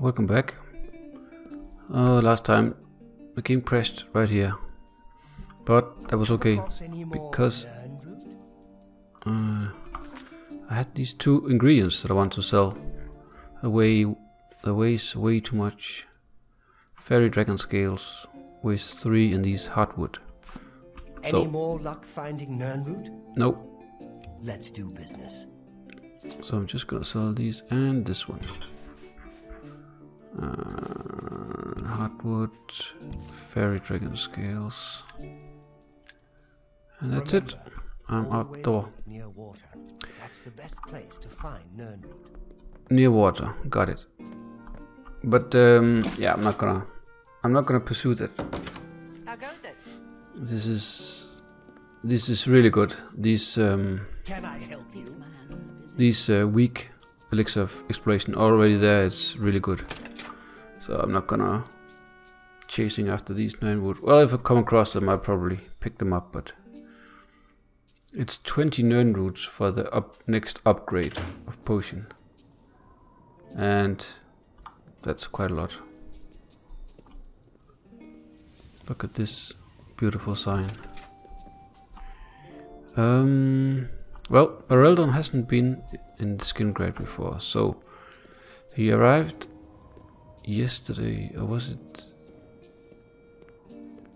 welcome back. Uh, last time the game pressed right here, but that was okay because uh, I had these two ingredients that I want to sell. The way, the weighs way too much. Fairy dragon scales weighs three, and these hardwood. Any So- more luck finding Nirnroot? Nope. Let's do business. So I'm just gonna sell these and this one. Uh, hardwood, fairy dragon scales, and that's it. I'm Always outdoor, look near water. That's the best place to find Nirnroot. near water. Got it. But um, yeah, I'm not gonna. I'm not gonna pursue that. How goes it? This is. This is really good. These um, Can I help you? these uh, weak elixir of exploration already there is really good. So I'm not gonna chasing after these nine wood. Well, if I come across them, I'll probably pick them up. But it's 20 nirnroots for the up next upgrade of potion, and that's quite a lot. Look at this beautiful sign. Um, well, Bereldyn hasn't been in the Skingrad before, so he arrived yesterday, or was it?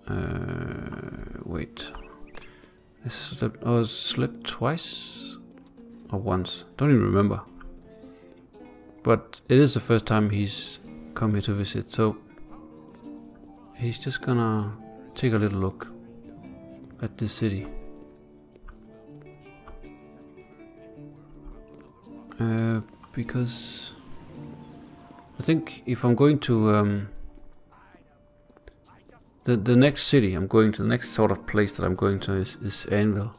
Uh, wait. I slept, I was slept twice or once. Don't even remember. But it is the first time he's come here to visit, so he's just gonna take a little look at this city. Uh, because I think if I'm going to um, the the next city I'm going to, the next sort of place that I'm going to is, is Anvil,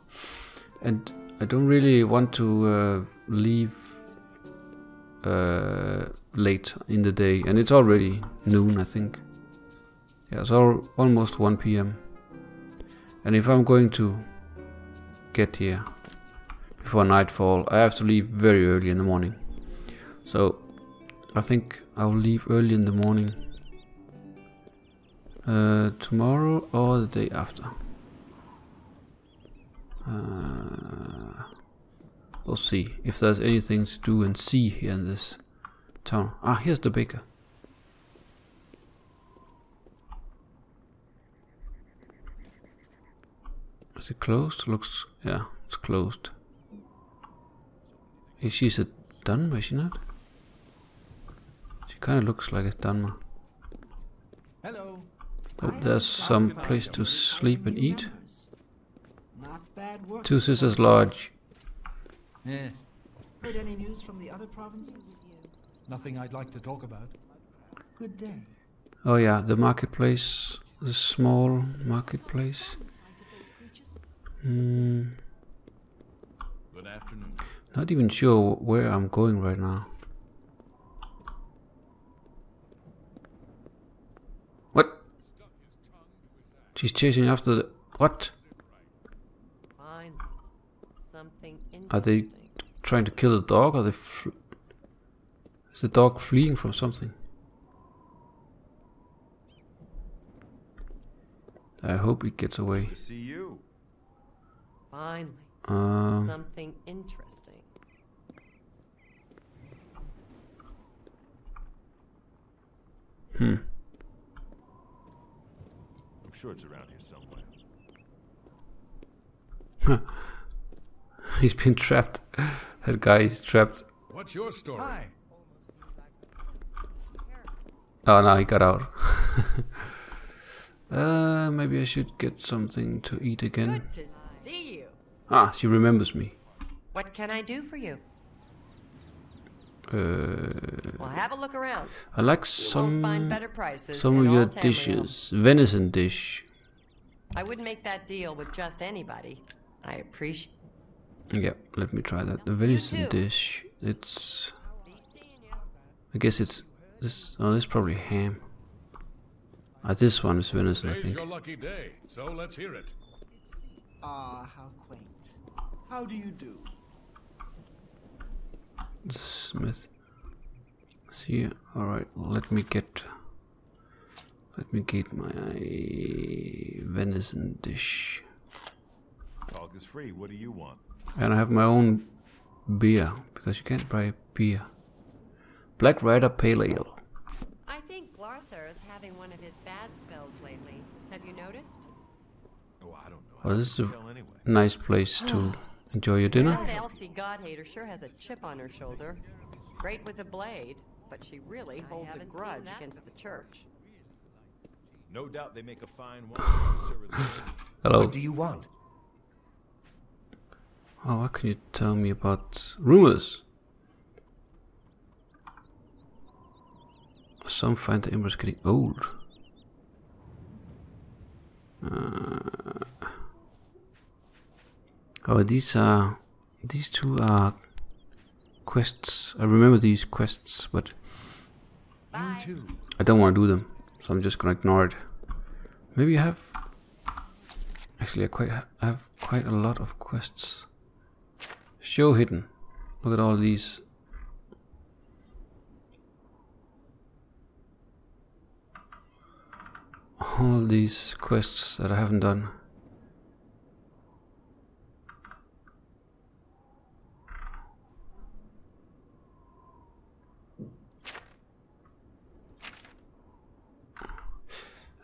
and I don't really want to uh, leave uh, late in the day, and it's already noon, I think. Yeah, it's all, almost 1 p.m. And if I'm going to get here before nightfall, I have to leave very early in the morning. So I think I'll leave early in the morning. Uh, tomorrow or the day after. Uh, we'll see if there's anything to do and see here in this town. Ah, here's the baker. Is it closed? Looks, yeah, it's closed. Is she a Dunmer, is she not? She kind of looks like a Dunmer. Hello. Oh, there's some place to sleep and eat. Not bad work. Two Sisters Lodge. Eh, Heard any news from the other provinces? nothing I'd like to talk about. Good day. Oh yeah, the marketplace. The small marketplace. Hmm. Good afternoon. Not even sure where I'm going right now. She's chasing after the... What? Are they trying to kill the dog? Are they... Is the dog fleeing from something? I hope it gets away. To see you. Finally. Um, Something interesting. hmm. I'm sure it's around here somewhere. He's been trapped. That guy is trapped. What's your story? Hi. Oh no, he got out. uh, maybe I should get something to eat again. Good to see you. Ah, she remembers me. What can I do for you? Uh, Well, have a look around. I like You won't find some some of your Tamriel. dishes. Venison dish. I wouldn't make that deal with just anybody. I appreciate. Yeah, let me try that. The venison dish. It's. I guess it's this. Oh, this is probably ham. Ah, this one is venison, I think. your lucky day, so let's hear it. Ah, how quaint. How do you do? Smith. see. All right, let me get. Let me get my venison dish, Talk is free. What do you want? and I have my own beer because you can't buy beer. Black Rider Pale Ale. I think Glarthir is having one of his bad spells lately. Have you noticed? Oh, I don't know. Well, this is a anyway. nice place to oh. Enjoy your dinner. That Elsie Godhater sure has a chip on her shoulder. Great with a blade, but she really holds a grudge against the church. No doubt they make a fine wine. Sir Elizabeth. Hello. What do you want? Oh, what can you tell me about rumors? Some find the embers getting old. Uh, oh, these are these two are quests. I remember these quests, but. I don't want to do them, so I'm just gonna ignore it. Maybe I have. Actually, I quite ha- I have quite a lot of quests. Show hidden. Look at all these. All these quests that I haven't done.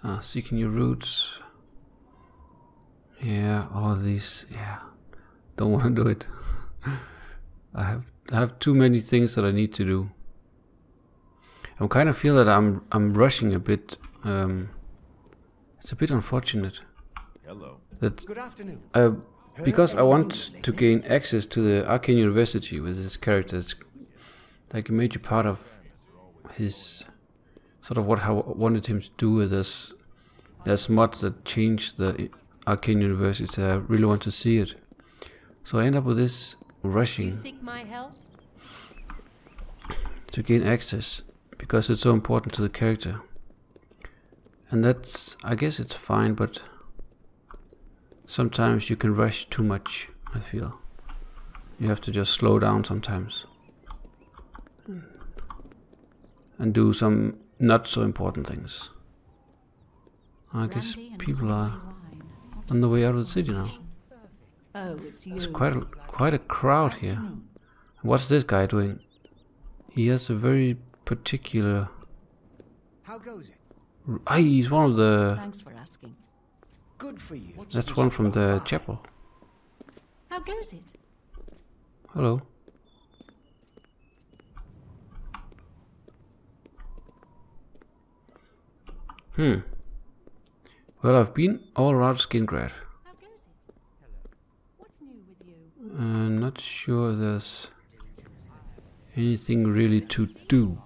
Ah, seeking your roots. Yeah, all these. Yeah, don't want to do it. I have I have too many things that I need to do. I'm kind of feel that I'm I'm rushing a bit. Um, it's a bit unfortunate Hello. that Good afternoon. uh, because I want to gain access to the Arcane University with his characters, like a major part of his sort of what I wanted him to do with this. There's mods that change the Arcane University. I uh, really want to see it. So I end up with this rushing seek my help? to gain access because it's so important to the character. And that's, I guess it's fine, but sometimes you can rush too much, I feel. You have to just slow down sometimes. And do some not so important things. I guess people are on the way out of the city now. Oh. There's quite a, quite a crowd here. What's this guy doing? He has a very particular. How goes it? Ah, he's one of the. Thanks for asking. Good for you. That's one from the chapel. How goes it? Hello. Hmm. Well, I've been all around Skingrad. How goes it? What's new with you? I'm not sure there's anything really to do.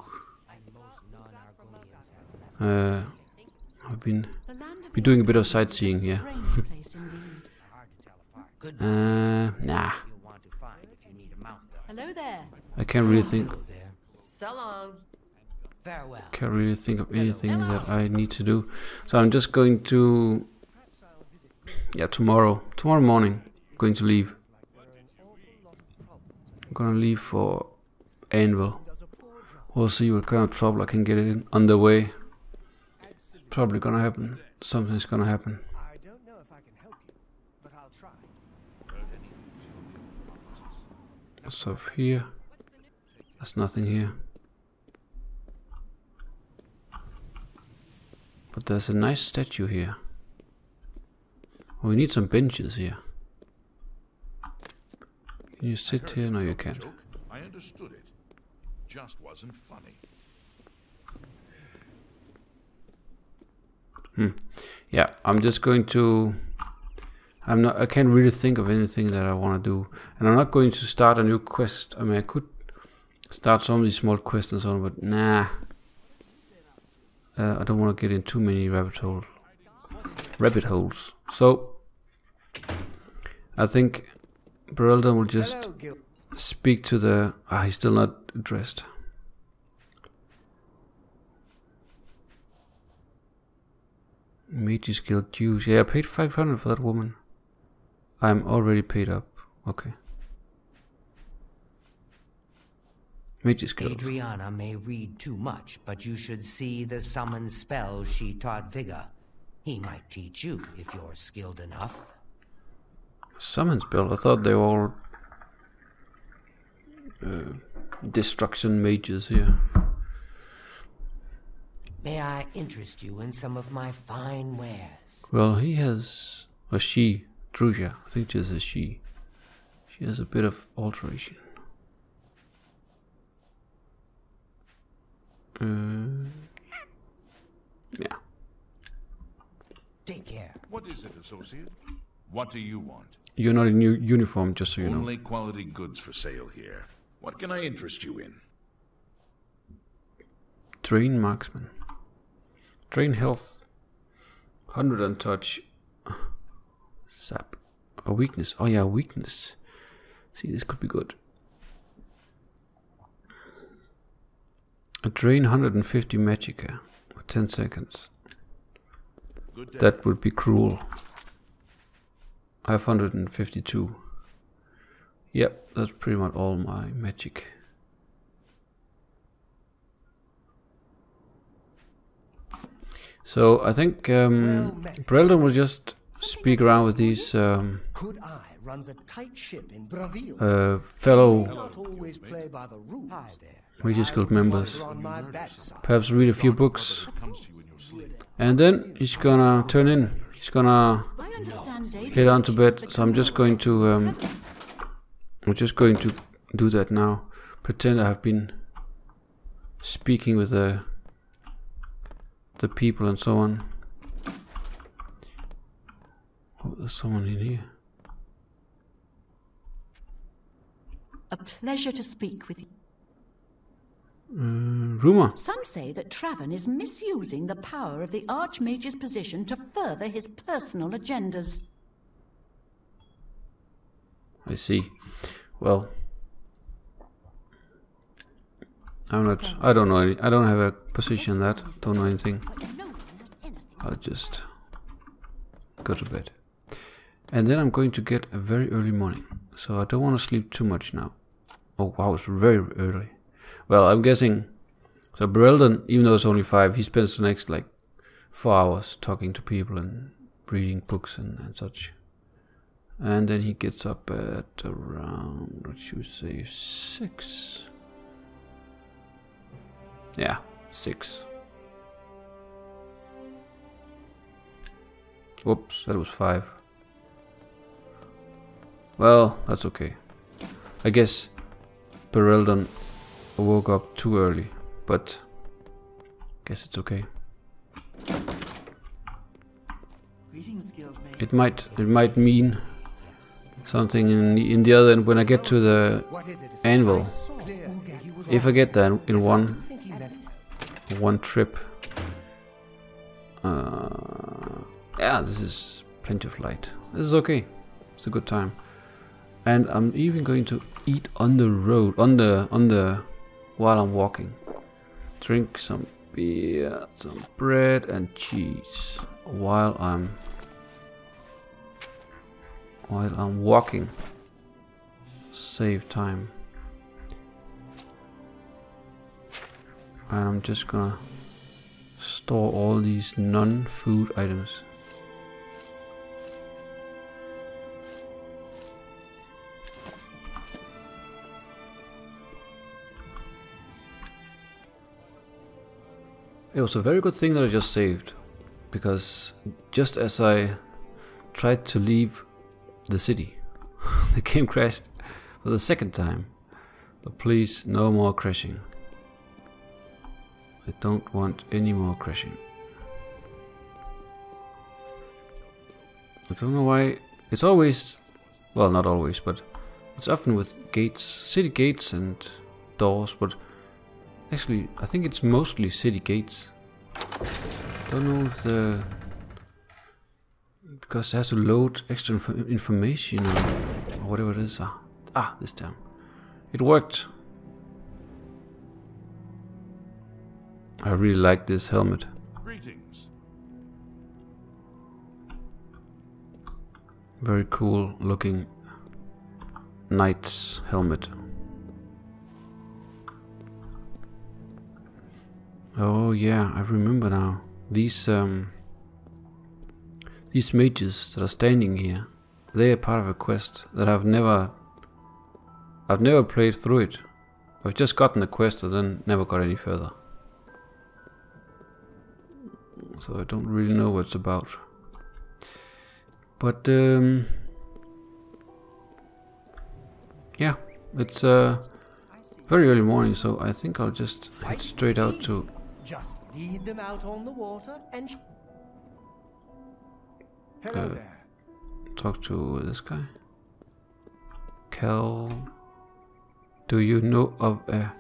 Uh, I've been The land of been doing a bit of sightseeing here. strange place indeed. Uh, nah, Hello there. I can't really think. So long. Farewell. Can't really think of anything that I need to do. So I'm just going to. Yeah, tomorrow. Tomorrow morning, going to leave. I'm gonna leave for Anvil. We'll see what kind of trouble I can get in on the way. Probably gonna happen. Something's gonna happen. I don't know if I can help you, but I'll try. Stuff here. There's nothing here. But there's a nice statue here. We need some benches here. Can you sit here? No, you can't. I understood it. Just wasn't funny. Hmm. Yeah, I'm just going to. I'm not. I can't really think of anything that I want to do, and I'm not going to start a new quest. I mean, I could start some of these small quests and so on, but nah. Uh, I don't want to get in too many rabbit holes. Rabbit holes. So, I think Bereldyn will just speak to the. Ah, he's still not dressed. Mage's Guild dues. Yeah, I paid 500 for that woman. I'm already paid up. Okay. Mage's Guild. Adrienne may read too much, but you should see the summon spells she taught Vigor. He might teach you if you're skilled enough. Summon spell. I thought they were all uh, destruction mages here. May I interest you in some of my fine wares? Well, he has a she, Druja. I think this is she. She has a bit of alteration. Uh, yeah. Take care. What is it, associate? What do you want? You're not in u- uniform, just so you know. Only quality goods for sale here. What can I interest you in? Train marksman. Train health. 100 on touch. Sap. A weakness. Oh yeah, weakness. See, this could be good. Drain 150 magicka for 10 seconds. That would be cruel. I have 152. Yep, that's pretty much all my magic. So I think um, Bereldyn will just speak around with these um, Kud-Ei runs a tight ship in Bravil. uh, fellow Mages Guild members. Perhaps read a few books, and then he's gonna turn in. He's gonna head on to bed. So I'm just going to um, I'm just going to do that now. Pretend I have been speaking with the the people and so on. Oh, there's someone in here. A pleasure to speak with you. Uh, rumor. Some say that Traven is misusing the power of the Archmage's position to further his personal agendas. I see. Well, I'm not. I don't know. Any, I don't have a position that. Don't know anything. But no one has anything. I'll just go to bed. And then I'm going to get a very early morning. So I don't want to sleep too much now. Oh wow, it's very early. Well, I'm guessing. So Bereldyn, even though it's only five, he spends the next like four hours talking to people and reading books and, and such. And then he gets up at around, what we say, six? Yeah, six. Whoops, that was five. Well, that's okay. I guess Bereldyn woke up too early, but guess it's okay. It might it might mean something in the, in the other end when I get to the What is it? anvil. Clear. He was If I get that in one I think he meant one trip. Uh, yeah, this is plenty of light. This is okay. It's a good time. And I'm even going to eat on the road, on the on the while I'm walking. Drink some beer, some bread and cheese while I'm while I'm walking. Save time. and I'm just gonna store all these non-food items. It was a very good thing that I just saved, because just as I tried to leave the city, the game crashed for the second time. But please, no more crashing. I don't want any more crashing. I don't know why. It's always, well, not always, but it's often with gates, city gates and doors, but actually, I think it's mostly city gates. Don't know if the. Because it has to load extra inf information or, or whatever it is. Ah, ah, this time. It worked. I really like this helmet. Greetings. Very cool looking knight's helmet. Oh yeah, I remember now. These um these mages that are standing here, they are part of a quest that I've never I've never played through it. I've just gotten the quest and then never got any further. So I don't really know what it's about. But um yeah, it's uh very early morning, so I think I'll just head straight out to Just lead them out on the water and. Hello Uh, there. talk to this guy. Kel, do you know of a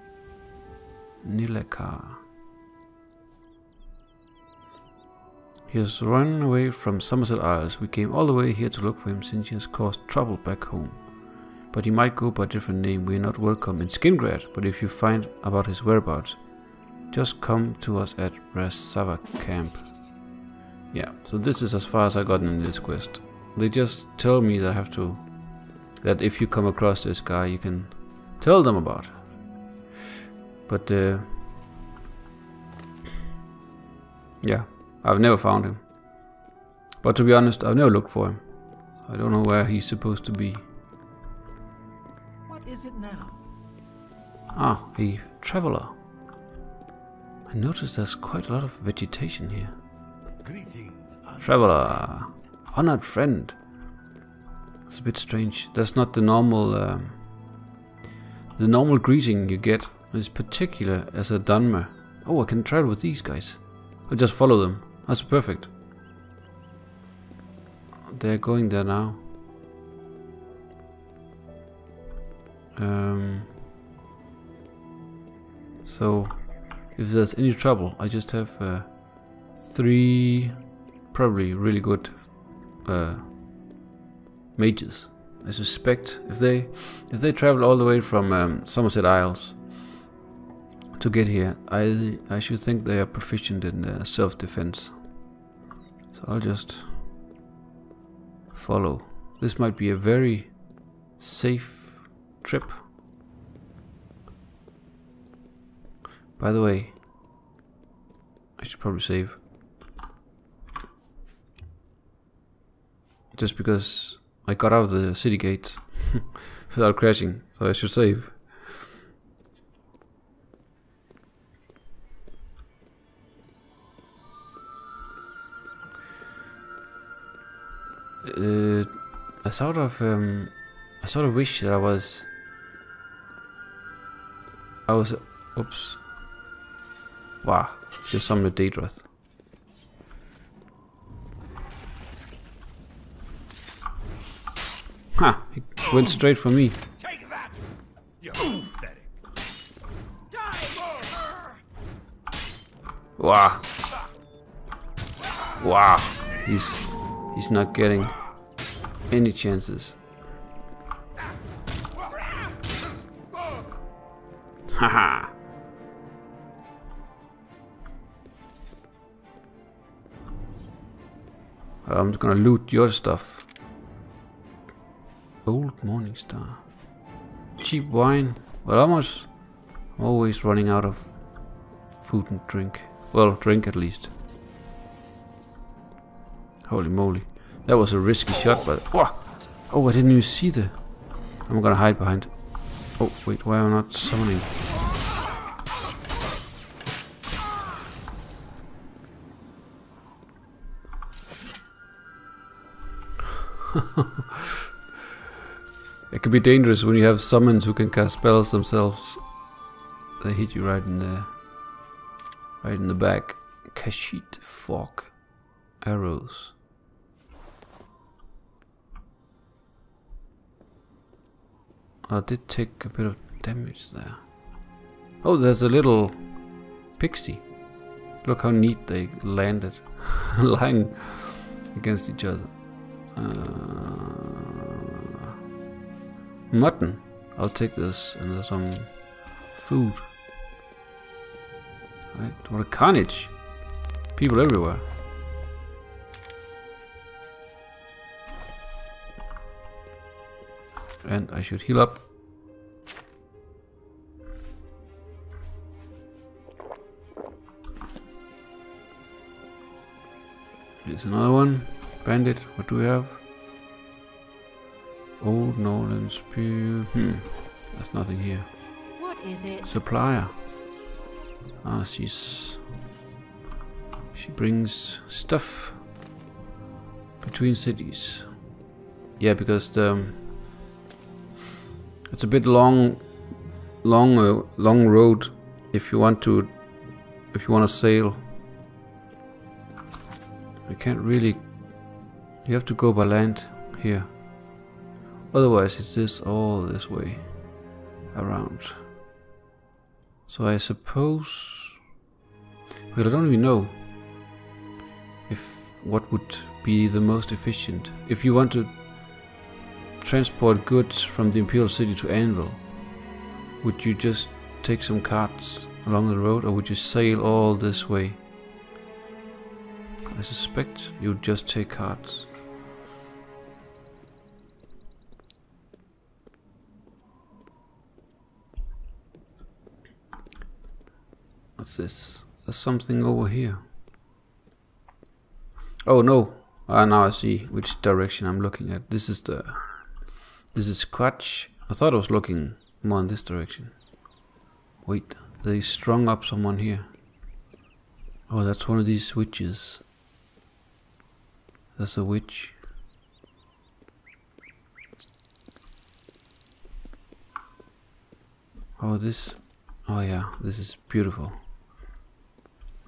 Nilekar? He has run away from Summerset Isles. We came all the way here to look for him since he has caused trouble back home. But he might go by a different name. We are not welcome in Skingrad, but if you find about his whereabouts, just come to us at Rasava camp. Yeah, so this is as far as I got in this quest. They just tell me that I have to that if you come across this guy you can tell them about. But uh Yeah, I've never found him. But to be honest, I've never looked for him. I don't know where he's supposed to be. What is it now? Ah, a traveler. I noticed there's quite a lot of vegetation here. Greetings. Traveler, honored friend. It's a bit strange. That's not the normal, um, the normal greeting you get. Is particular as a Dunmer. Oh, I can travel with these guys. I'll just follow them. That's perfect. They're going there now. Um. So, if there's any trouble, I just have uh, three probably really good uh, mages. I suspect if they if they travel all the way from um, Summerset Isles to get here, I I should think they are proficient in uh, self-defense. So I'll just follow. This might be a very safe trip. By the way, I should probably save. Just because I got out of the city gate without crashing, so I should save. Uh, I sort of, um, I sort of wish that I was, I was, oops, wow, just summoned a Daedroth. Ha! He went straight for me. Take that! You pathetic. Wow. Wow. He's he's not getting any chances. Haha. I'm just gonna loot your stuff. Old Morning Star. Cheap wine. Well, almost always running out of food and drink. Well, drink at least. Holy moly. That was a risky shot, but... Oh, I didn't even see the... I'm gonna hide behind... Oh, wait, why am I not summoning? Can be dangerous when you have summons who can cast spells themselves. They hit you right in the... Right in the back. Kashit Fork. Arrows. I did take a bit of damage there. Oh, there's a little pixie. Look how neat they landed, lying against each other. Uh, Mutton. I'll take this and there's some food. Right, what a carnage. People everywhere. And I should heal up. Here's another one. Bandit, what do we have? Old Northern Pew. Hmm. There's nothing here. What is it? Supplier. Ah, she's... She brings stuff between cities. Yeah, because the... It's a bit long, long, uh, long road if you want to, if you want to sail. You can't really, you have to go by land here. Otherwise it's this all this way around. So I suppose, well I don't even know if what would be the most efficient. If you want to transport goods from the Imperial City to Anvil, would you just take some carts along the road or would you sail all this way? I suspect you'd just take carts. What's this? There's something over here. Oh no! Ah, now I see which direction I'm looking at. This is the... This is Kvatch. I thought I was looking more in this direction. Wait, they strung up someone here. Oh, that's one of these witches. That's a witch. Oh, this... Oh yeah, this is beautiful.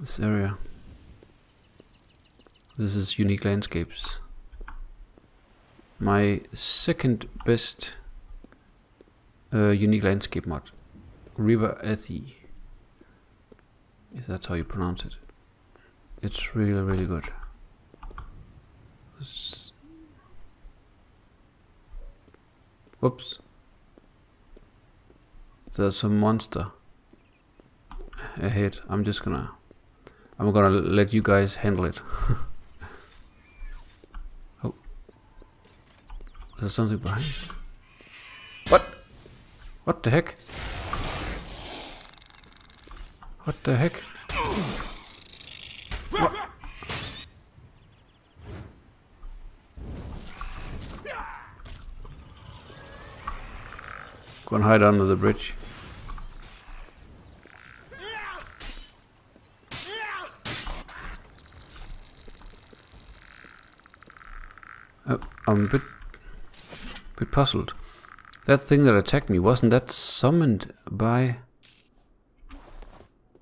This area. This is unique landscapes. My second best uh, unique landscape mod. River Ethe. If that's how you pronounce it. It's really, really good. It's Whoops. There's a monster ahead. I'm just gonna I'm gonna let you guys handle it. oh. There's something behind. What? What the heck? What the heck? What? Go and hide under the bridge. Uh, I'm a bit, bit puzzled. That thing that attacked me, wasn't that summoned by...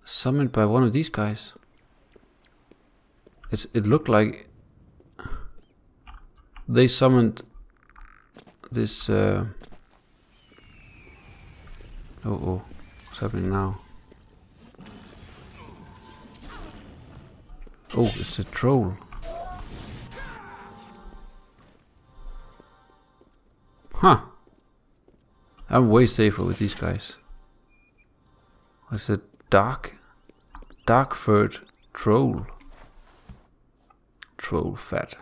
Summoned by one of these guys? It's, it looked like... They summoned this... Uh, oh, oh, what's happening now? Oh, it's a troll. Huh. I'm way safer with these guys. What's a dark, dark furred troll? Troll fat.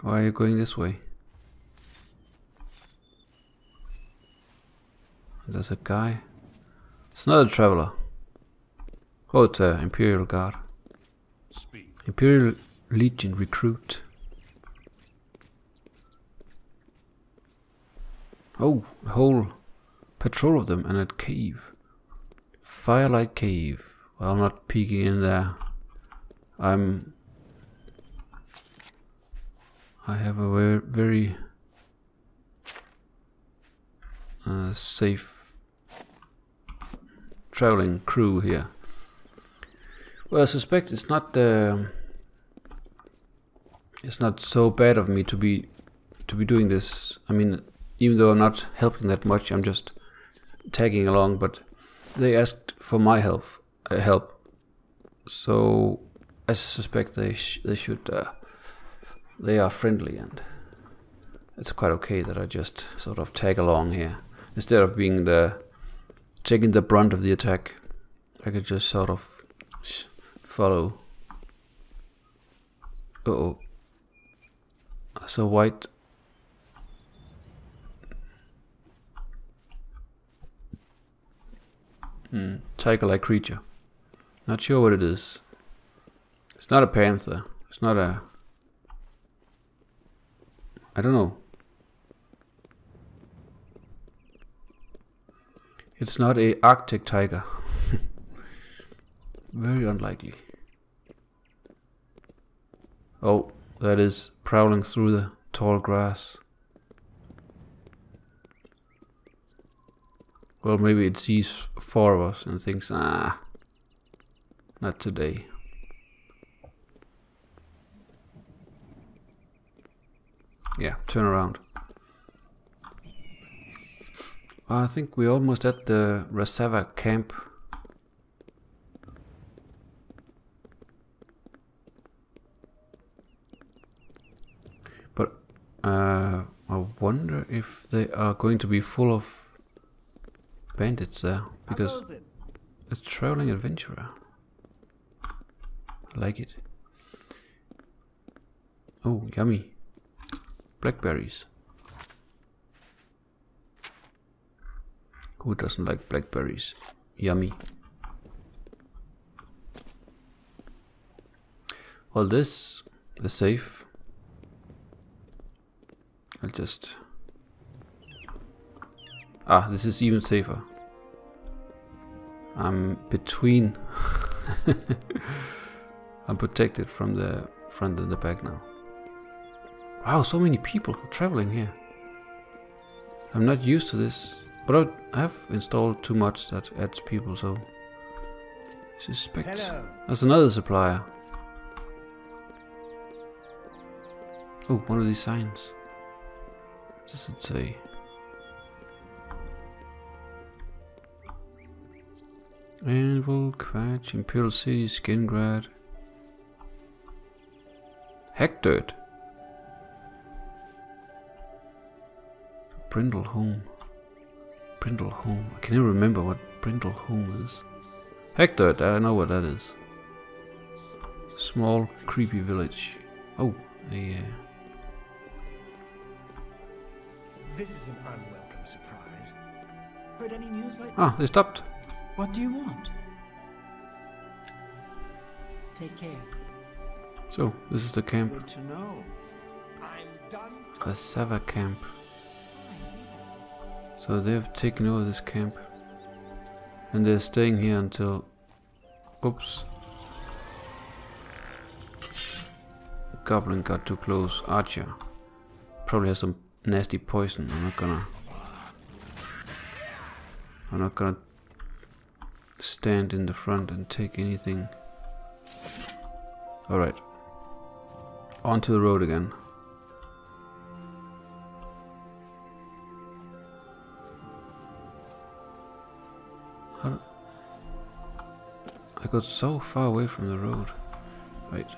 Why are you going this way? There's a guy. It's not a traveler. Oh, it's an Imperial Guard. Speak. Imperial Legion recruit. Oh, a whole patrol of them and a cave. Firelight Cave. Well, I'm not peeking in there. I'm... I have a very, uh, safe traveling crew here. Well, I suspect it's not uh, it's not so bad of me to be to be doing this. I mean, even though I'm not helping that much, I'm just tagging along. But they asked for my help, uh, help, so I suspect they sh they should uh, they are friendly and it's quite okay that I just sort of tag along here instead of being the taking the brunt of the attack. I could just sort of follow. Uh oh. So white. Hmm. Tiger-like creature. Not sure what it is. It's not a panther. It's not a... I don't know. It's not a Arctic tiger. Very unlikely. Oh, that is prowling through the tall grass. Well, maybe it sees four of us and thinks, ah, not today. Yeah, turn around. I think we're almost at the Rasava camp. Uh, I wonder if they are going to be full of bandits there because it's traveling adventurer. I like it. Oh, yummy. Blackberries. Who doesn't like blackberries? Yummy. Well, this is safe. I'll just... Ah, this is even safer. I'm between... I'm protected from the front and the back now. Wow, so many people traveling here. I'm not used to this, but I have installed too much that adds people, so I suspect Hello. there's another supplier. Oh, one of these signs. Does it say? Anvil, Kvatch, Imperial City, Skingrad. Hackdirt. Brindleholm. Brindleholm. I can never remember what Brindleholm is. Hackdirt, I know what that is. Small, creepy village. Oh, a, This is an unwelcome surprise. Heard any news lately? Ah, they stopped. What do you want? Take care. So, this is the camp. Good to know. I'm done. The Sava camp. So they've taken over this camp. And they're staying here until... Oops. Goblin got too close. Archer. Probably has some nasty poison. I'm not gonna... I'm not gonna stand in the front and take anything. Alright. Onto the road again. I got so far away from the road. Right.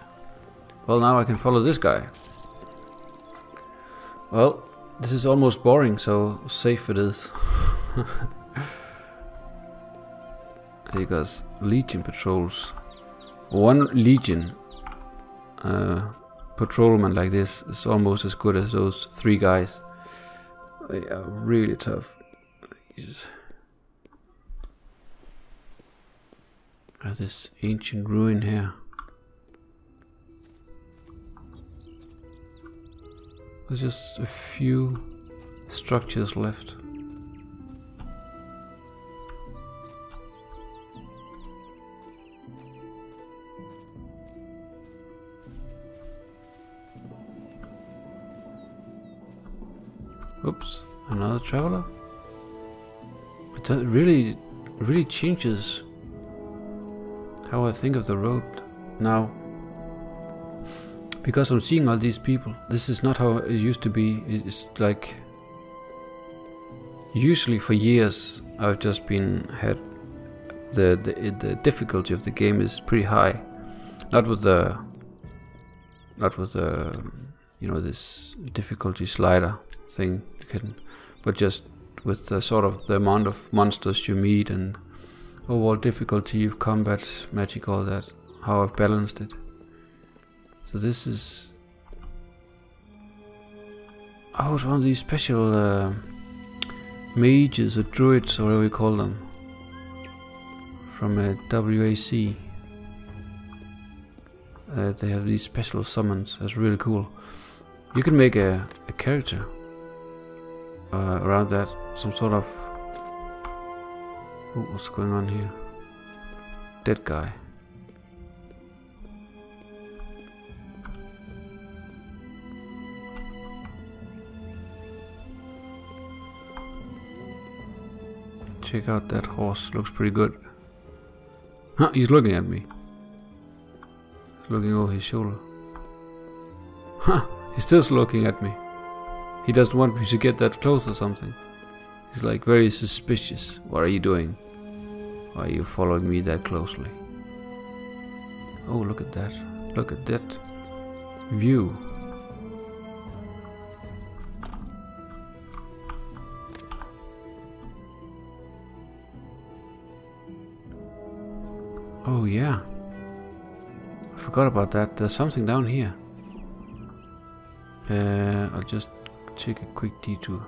Well, now I can follow this guy. Well, this is almost boring, so safe it is. He goes Legion patrols. One Legion uh, patrolman like this is almost as good as those three guys. They are really tough. Jesus. Got this ancient ruin here. There's just a few structures left. Oops, another traveler? That really, really changes how I think of the road now. Because I'm seeing all these people. This is not how it used to be. It's like usually for years I've just been had the the the difficulty of the game is pretty high. Not with the not with the you know this difficulty slider thing you can but just with the sort of the amount of monsters you meet and oh, overall difficulty of combat magic all that how I've balanced it so this is oh it's one of these special uh, mages or druids or whatever we call them from a WAC uh, they have these special summons. That's really cool. You can make a, a character uh, around that, some sort of. Ooh, what's going on here? Dead guy. Check out that horse, looks pretty good. Huh, he's looking at me. He's looking over his shoulder. Huh, he's still looking at me. He doesn't want me to get that close or something. He's like very suspicious. What are you doing? Why are you following me that closely? Oh, look at that. Look at that view. Oh yeah. I forgot about that. There's something down here. Uh, I'll just take a quick detour.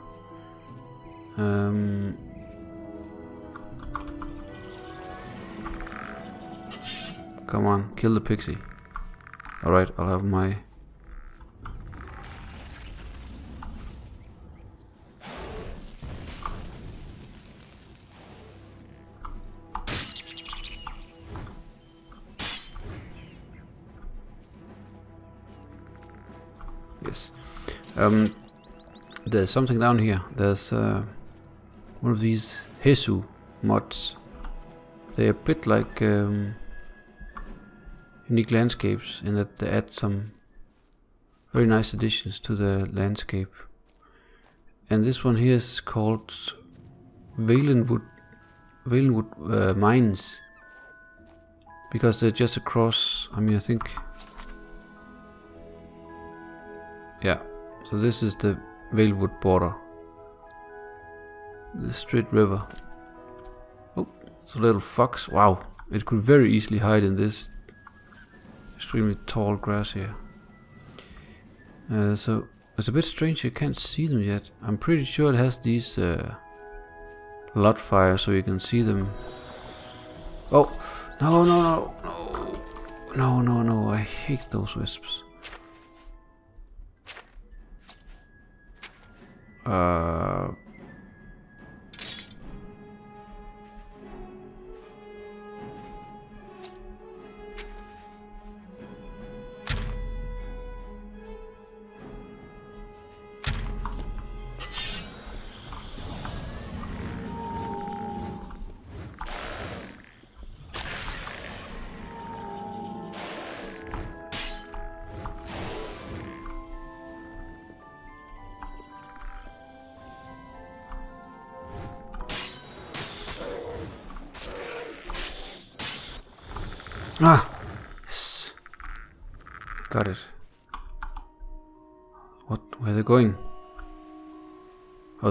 Um, come on, kill the pixie. Alright, I'll have my... Um, there's something down here. There's uh, one of these Hesu mods. They're a bit like um, unique landscapes in that they add some very nice additions to the landscape. And this one here is called Valenwood, Valenwood uh, Mines. Because they're just across, I mean I think... Yeah, so this is the Valenwood border. The Strid River. Oh, it's a little fox. Wow, it could very easily hide in this extremely tall grass here. Uh, so it's a bit strange you can't see them yet. I'm pretty sure it has these uh, lot fire so you can see them. Oh, no, no, no, no, no, no, no, I hate those wisps. Uh,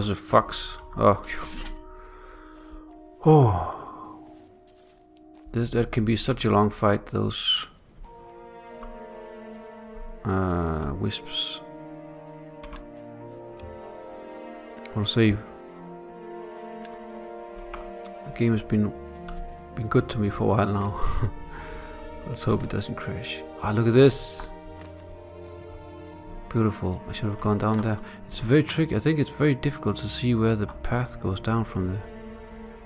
The fox? Oh, oh. This that can be such a long fight. Those uh, wisps. I'll save. The game has been been good to me for a while now. Let's hope it doesn't crash. Ah, look at this. Beautiful. I should have gone down there. It's very tricky. I think it's very difficult to see where the path goes down from the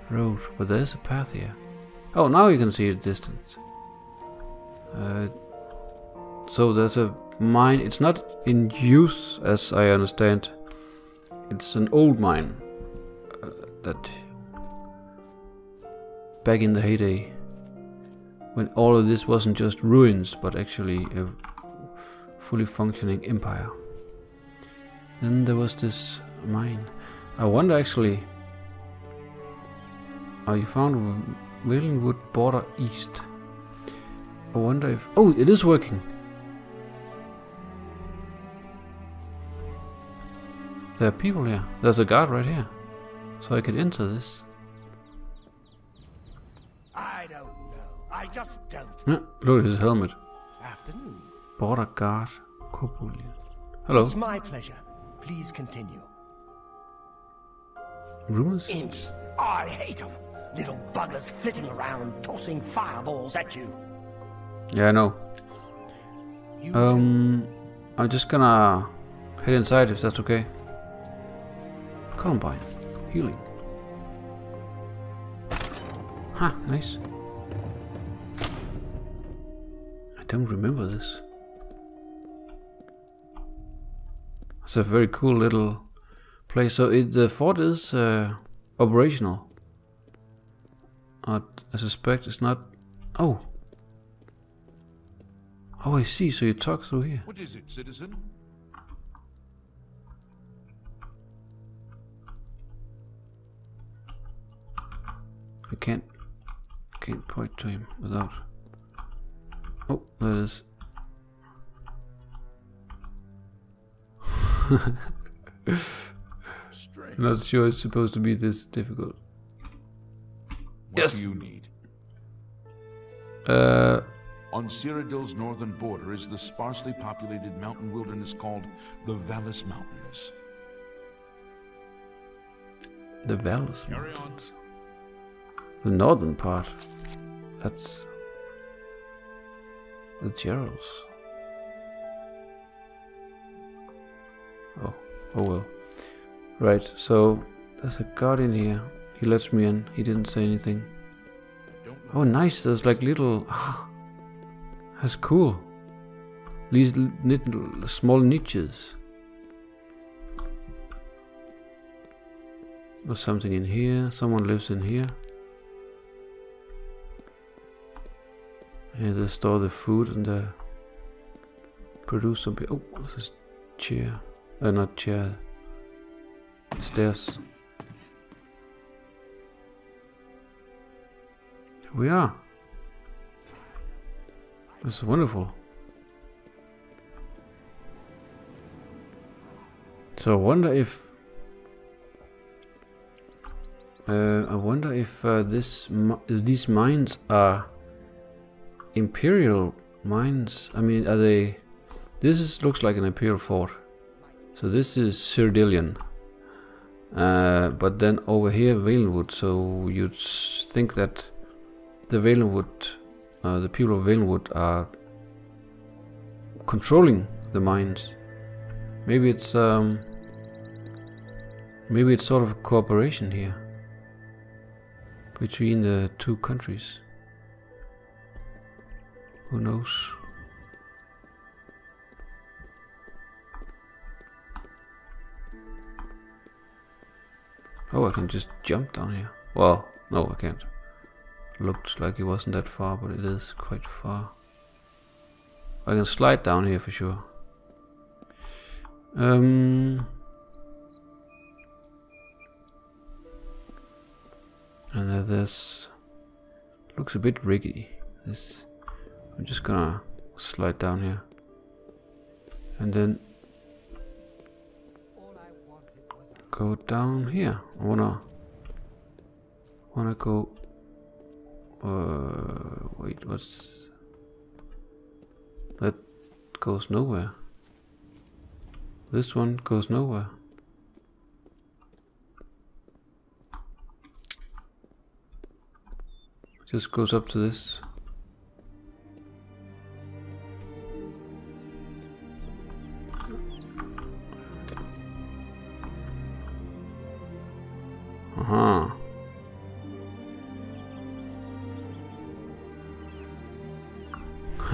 road. But there's a path here. Oh, now you can see the distance. Uh, so there's a mine. It's not in use, as I understand. It's an old mine uh, that back in the heyday when all of this wasn't just ruins but actually a fully functioning empire. Then there was this mine. I wonder actually. Oh, you found Valenwood border east. I wonder if. Oh, it is working! There are people here. There's a guard right here. So I could enter this. I don't know. I just don't. Yeah, look at his helmet. Hello. It's my pleasure. Please continue. Rumors? Imps. I hate them. Little buggers flitting around, tossing fireballs at you. Yeah, I know. You Um, I'm just gonna head inside if that's okay. Columbine. Healing. Ha, nice. I don't remember this. It's a very cool little place. So it, the fort is uh, operational. Uh, I suspect it's not... Oh! Oh, I see. So you talk through here. What is it, citizen? I can't can't point to him without. Oh, there it is. I'm not sure it's supposed to be this difficult. What Yes. do you need? Uh, On Cyrodiil's northern border is the sparsely populated mountain wilderness called the Vallis Mountains. the on. Mountains. The northern part. That's the Jeralls. Oh, oh well. Right, so there's a guardian here. He lets me in. He didn't say anything. Oh, nice. There's like little. That's cool. These little small niches. There's something in here. Someone lives in here. Here they store the food and the produce some. Oh, this is chair. Uh, not chair. Stairs. Here we are. This is wonderful. So I wonder if uh, I wonder if uh, this these mines are imperial mines. I mean, are they? This is, looks like an imperial fort. So this is Cyrodiilian. Uh, but then over here, Valenwood. So you'd think that the Valenwood, uh, the people of Valenwood are controlling the mines. Maybe it's um, maybe it's sort of a cooperation here between the two countries. Who knows? Oh, I can just jump down here. Well, no, I can't. Looked like it wasn't that far, but it is quite far. I can slide down here for sure. Um, and then this looks a bit riggy. This, I'm just gonna slide down here, and then go down here. I wanna wanna go. Uh, wait, what's that? Goes nowhere. This one goes nowhere. Just goes up to this. Uh-huh.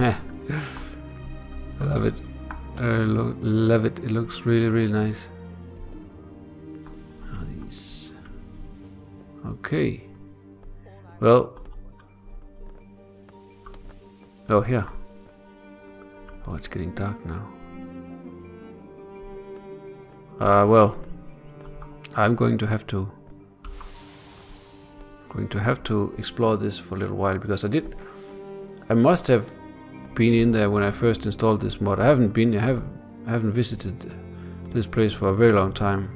I love it. I lo- love it. It looks really, really nice. These? Okay. Well. Oh, here. Oh, it's getting dark now. Uh, well. I'm going to have to going to have to explore this for a little while because I did I must have been in there when I first installed this mod. I haven't been I have haven't visited this place for a very long time.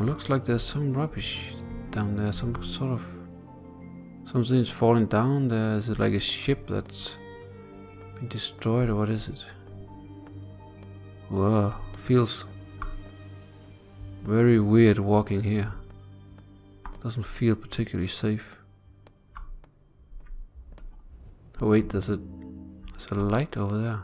It looks like there's some rubbish down there, some sort of something's falling down there. Is it like a ship that's been destroyed or what is it? Whoa, feels very weird walking here. Doesn't feel particularly safe. Oh wait, there's a there's a light over there.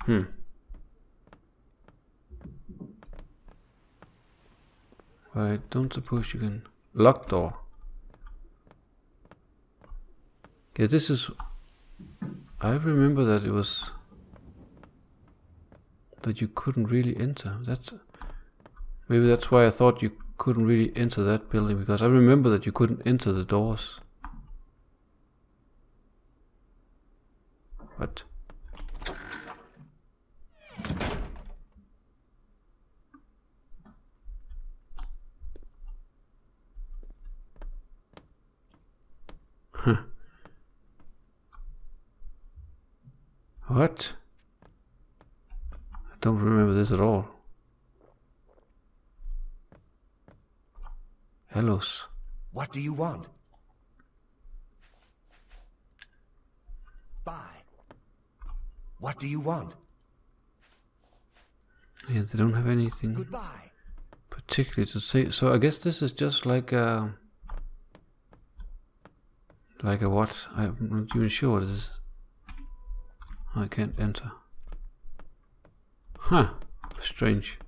Hmm. But I don't suppose you can lock door. Yeah, this is. I remember that it was that you couldn't really enter. That's maybe that's why I thought you couldn't really enter that building because I remember that you couldn't enter the doors. What? Huh. What? I this at all. Hellos. What do you want? Buy. What do you want? Yeah, they don't have anything Goodbye. particularly to say. So I guess this is just like a like a what? I'm not even sure what it is. I can't enter. Huh. Strange.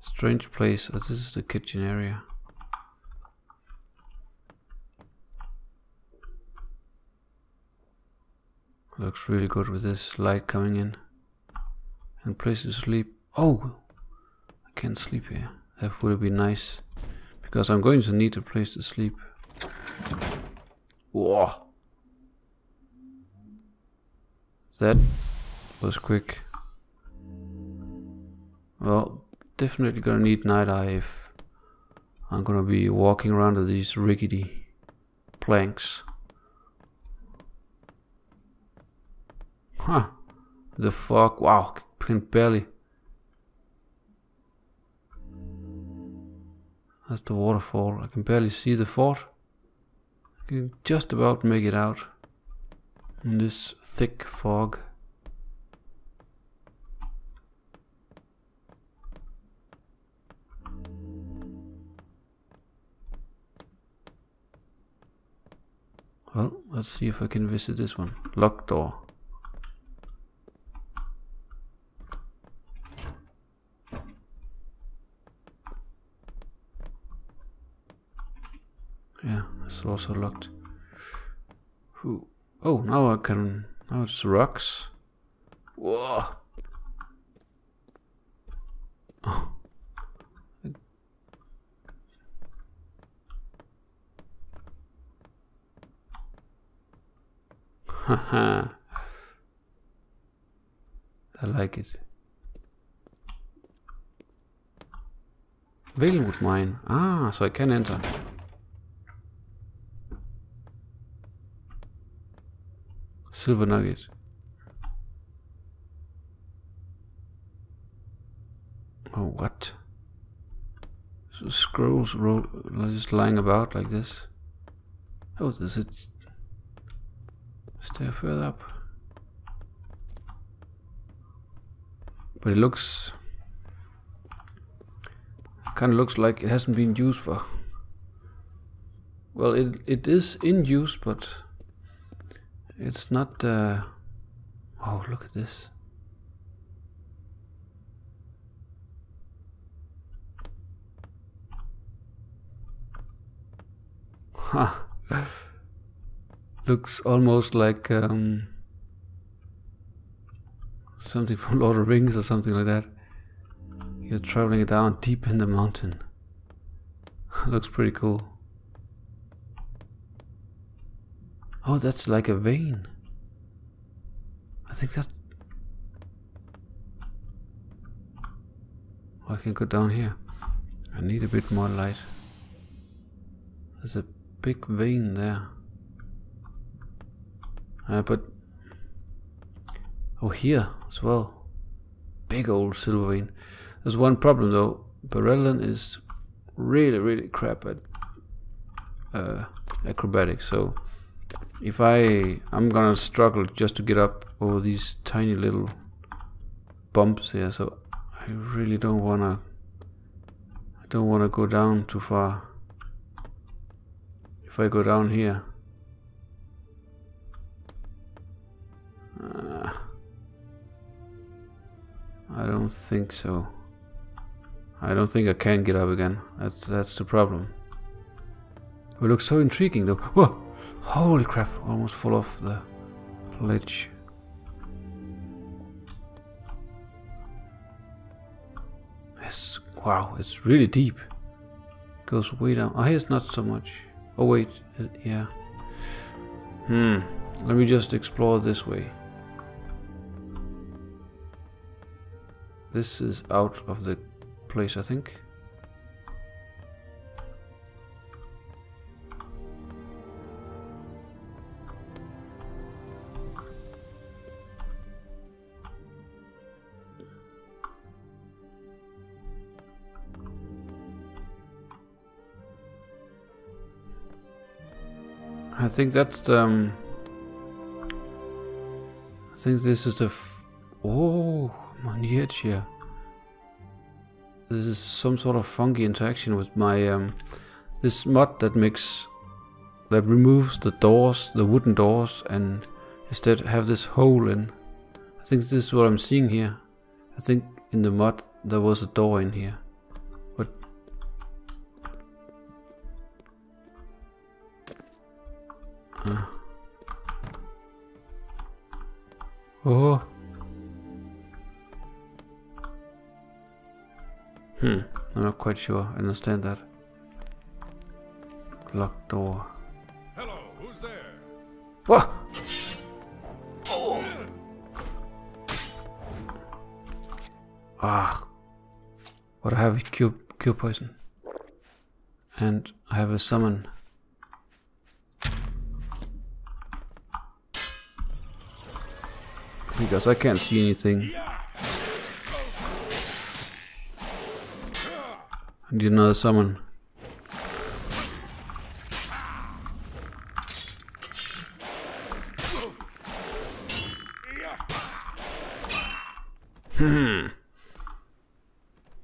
Strange place. Oh, this is the kitchen area. Looks really good with this light coming in. And place to sleep. Oh! I can't sleep here. That would be nice. Because I'm going to need a place to sleep. Whoa! That was quick. Well, definitely gonna need night eye if I'm gonna be walking around these rickety planks. Huh. The fuck? Wow, can barely. That's the waterfall. I can barely see the fort. I can just about make it out in this thick fog. Well, let's see if I can visit this one. Locked door. Yeah, it's also locked. Who? Oh, now I can. Now it's rocks. Whoa. Oh. I like it. Valenwood mine. Ah, so I can enter. Silver nugget. Oh, what? So scrolls ro- just lying about like this. Oh, there's a stair further up. But it looks kind of looks like it hasn't been used for. Well, it it is in use, but it's not. Uh, oh, look at this. Huh. Looks almost like um, something from Lord of the Rings or something like that. You're traveling down deep in the mountain. Looks pretty cool. Oh, that's like a vein. I think that. I can go down here. I need a bit more light. There's a big vein there. Uh, but. Oh, here as well. Big old silver vein. There's one problem though. Bereldyn is really, really crap at uh, acrobatics. So if I I'm gonna struggle just to get up over these tiny little bumps here so I really don't wanna. I don't wanna go down too far. If I go down here. I don't think so. I don't think I can get up again. That's that's the problem. It looks so intriguing though. Whoa! Holy crap! Almost fall off the ledge. It's wow! It's really deep. Goes way down. Oh, here's not so much. Oh wait, uh, yeah. Hmm. Let me just explore this way. This is out of the place, I think. I think that's um. I think this is the. Oh, I'm on edge here. This is some sort of funky interaction with my um. This mod that makes, that removes the doors, the wooden doors, and instead have this hole in. I think this is what I'm seeing here. I think in the mod there was a door in here. But Oh. Not quite sure. I understand that. Locked door. Hello, who's there? What? Oh. Ah. What I have is cure, cure poison. And I have a summon. Because I can't see anything. Need another summon. Hmm.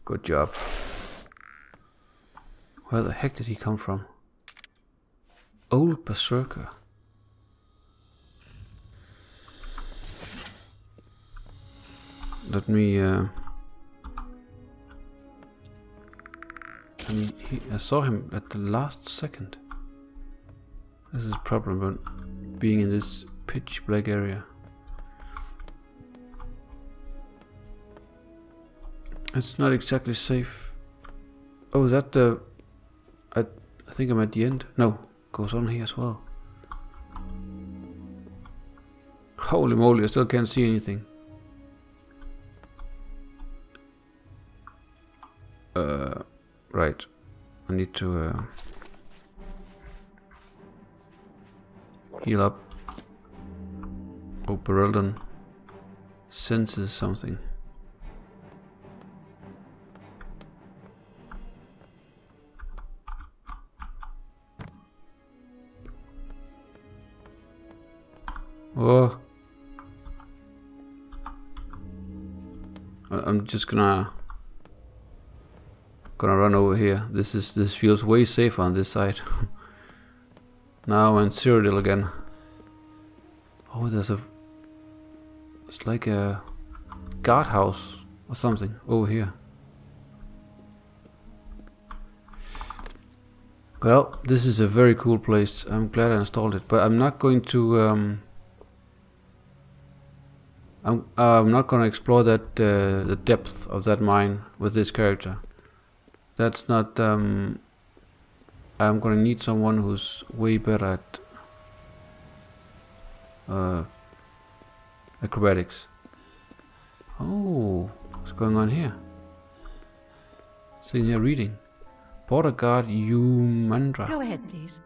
Good job. Where the heck did he come from? Old Berserker. Let me. Uh, I he, I saw him at the last second. This is a problem being in this pitch black area. It's not exactly safe. Oh, is that the... I, I think I'm at the end. No, goes on here as well. Holy moly, I still can't see anything. Uh, right. I need to uh, heal up. Oh, Bereldyn senses something. Oh. I'm just gonna gonna run over here. This is this feels way safer on this side. now in Cyrodiil again. Oh, there's a. It's like a guardhouse or something over here. Well, this is a very cool place. I'm glad I installed it, but I'm not going to. Um, I'm I'm not going to explore that uh, the depth of that mine with this character. That's not. Um, I'm going to need someone who's way better at uh, acrobatics. Oh, what's going on here? Sitting here reading. Border guard Yumandra. Go ahead, please.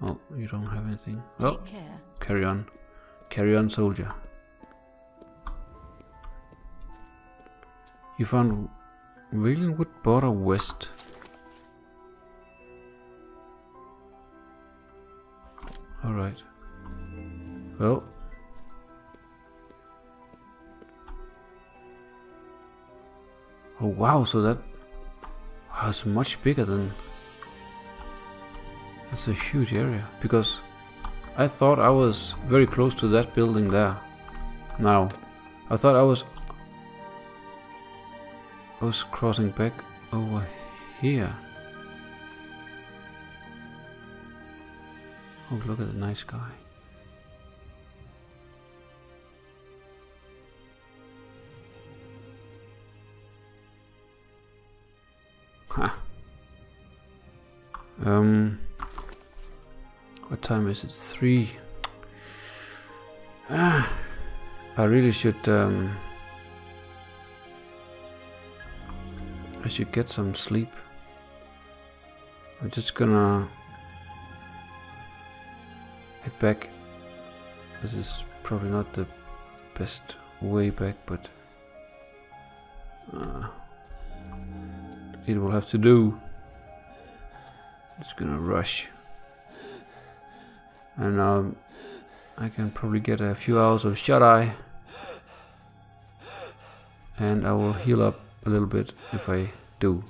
Oh, you don't have anything. Well, care. carry on. Carry on, soldier. You found Valenwood Border West. Alright. Well. Oh wow, so that wow, it's much bigger than it's a huge area because I thought I was very close to that building there. Now, I thought I was I was crossing back over here. Oh, look at the nice guy. Um. What time is it? Three. Ah. I really should. Um. Should get some sleep. I'm just gonna head back. This is probably not the best way back, but uh, it will have to do. It's gonna rush, and um, I can probably get a few hours of shut eye, and I will heal up a little bit if I do.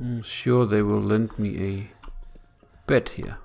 I'm sure they will lend me a bed here.